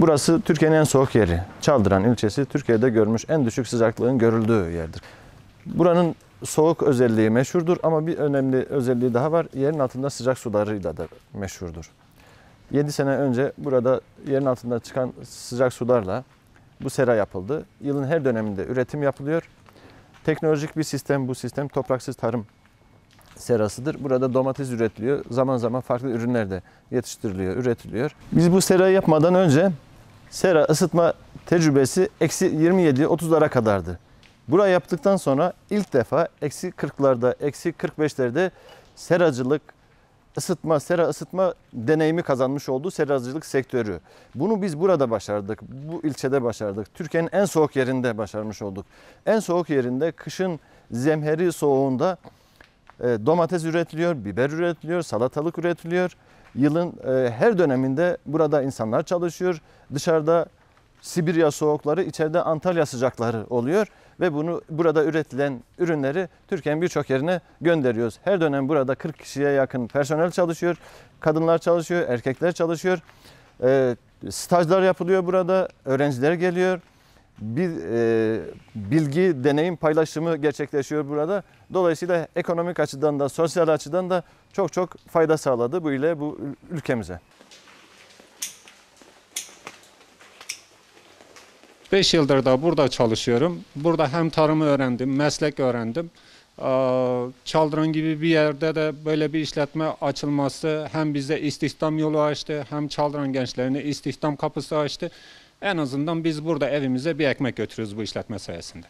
Burası Türkiye'nin en soğuk yeri. Çaldıran ilçesi Türkiye'de görmüş en düşük sıcaklığın görüldüğü yerdir. Buranın soğuk özelliği meşhurdur ama bir önemli özelliği daha var. Yerin altında sıcak sularıyla da meşhurdur. 7 sene önce burada yerin altında çıkan sıcak sularla bu sera yapıldı. Yılın her döneminde üretim yapılıyor. Teknolojik bir sistem bu sistem topraksız tarım serasıdır. Burada domates üretiliyor. Zaman zaman farklı ürünler de yetiştiriliyor, üretiliyor. Biz bu serayı yapmadan önce sera ısıtma tecrübesi eksi 27-30'lara kadardı. Burayı yaptıktan sonra ilk defa eksi 40'larda, eksi 45'lerde seracılık, ısıtma, sera ısıtma deneyimi kazanmış olduğu seracılık sektörü. Bunu biz burada başardık. Bu ilçede başardık. Türkiye'nin en soğuk yerinde başarmış olduk. En soğuk yerinde kışın zemheri soğuğunda domates üretiliyor, biber üretiliyor, salatalık üretiliyor. Yılın e, her döneminde burada insanlar çalışıyor. Dışarıda Sibirya soğukları, içeride Antalya sıcakları oluyor ve bunu burada üretilen ürünleri Türkiye'nin birçok yerine gönderiyoruz. Her dönem burada 40 kişiye yakın personel çalışıyor. Kadınlar çalışıyor, erkekler çalışıyor. E, stajlar yapılıyor burada, öğrenciler geliyor. Bir e, bilgi, deneyim paylaşımı gerçekleşiyor burada. Dolayısıyla ekonomik açıdan da, sosyal açıdan da çok çok fayda sağladı bu ile bu ül- ülkemize. 5 yıldır da burada çalışıyorum. Burada hem tarımı öğrendim, meslek öğrendim. Çaldıran gibi bir yerde de böyle bir işletme açılması hem bize istihdam yolu açtı, hem Çaldıran gençlerine istihdam kapısı açtı. En azından biz burada evimize bir ekmek götürüyoruz bu işletme sayesinde.